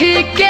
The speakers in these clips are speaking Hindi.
kick it.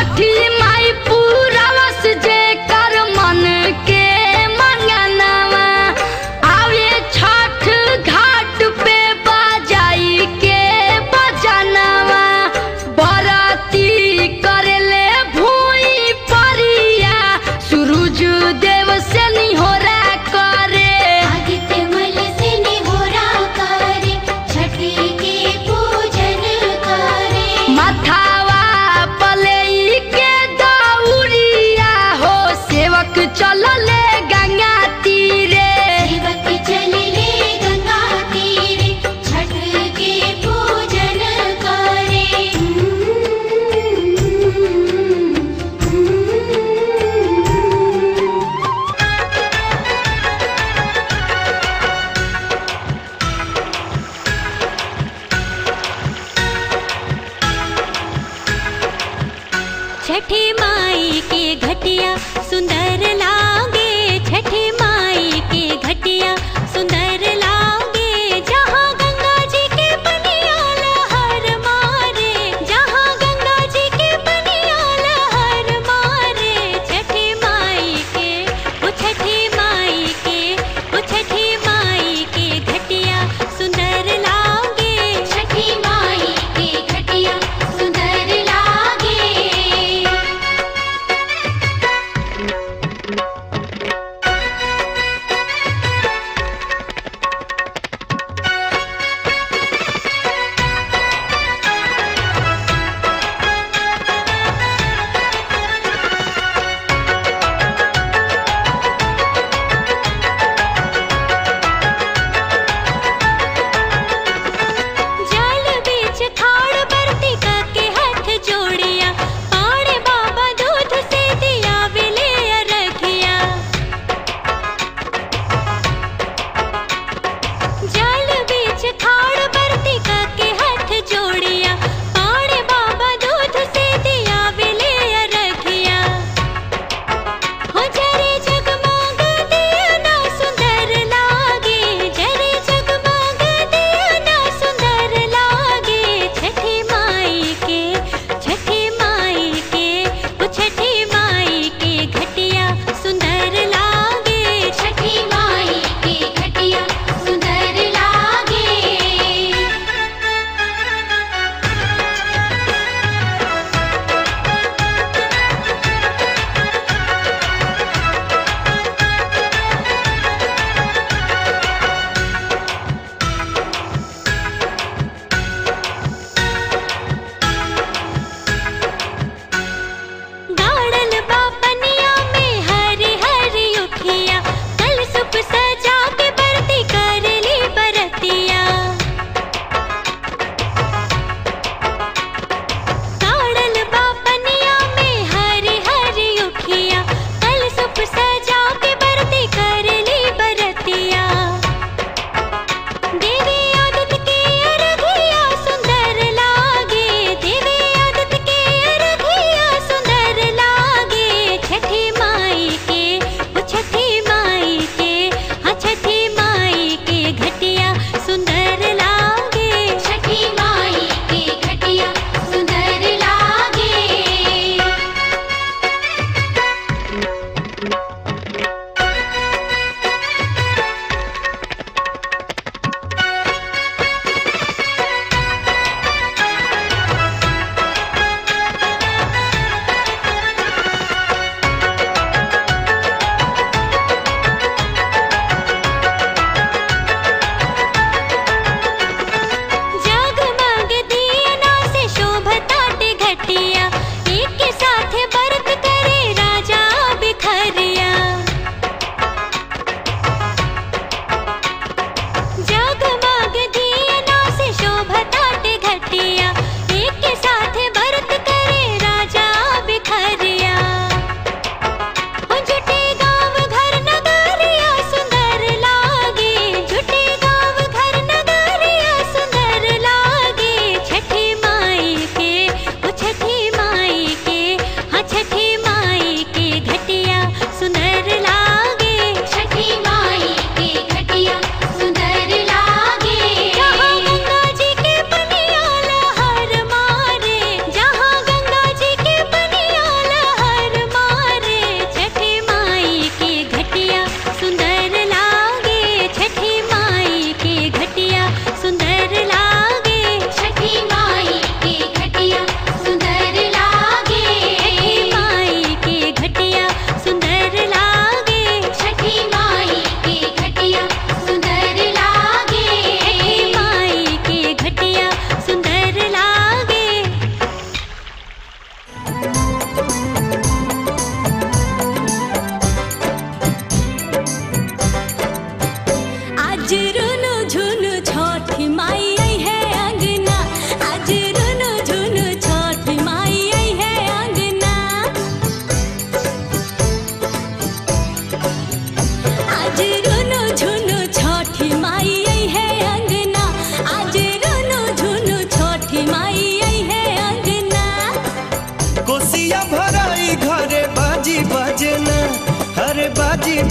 कथी मा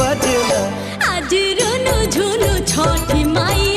बदल। आज रोनु झुनु छोटी माई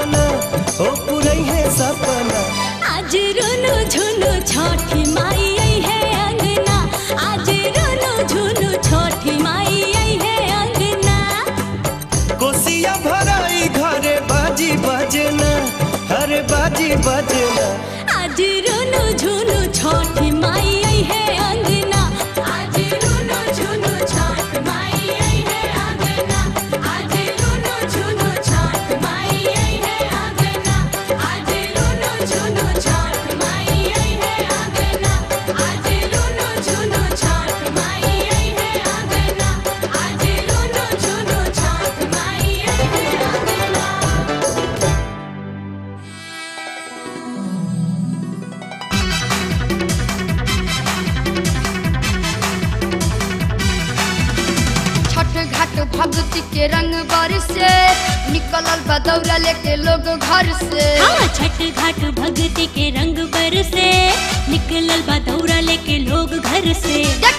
सपना हो पूरे है सपना। आज रोनो झुनो छठी माई अंगना। बाजी बजना हर बाजी बजना। मंगल बदौरा लेके लोग घर से।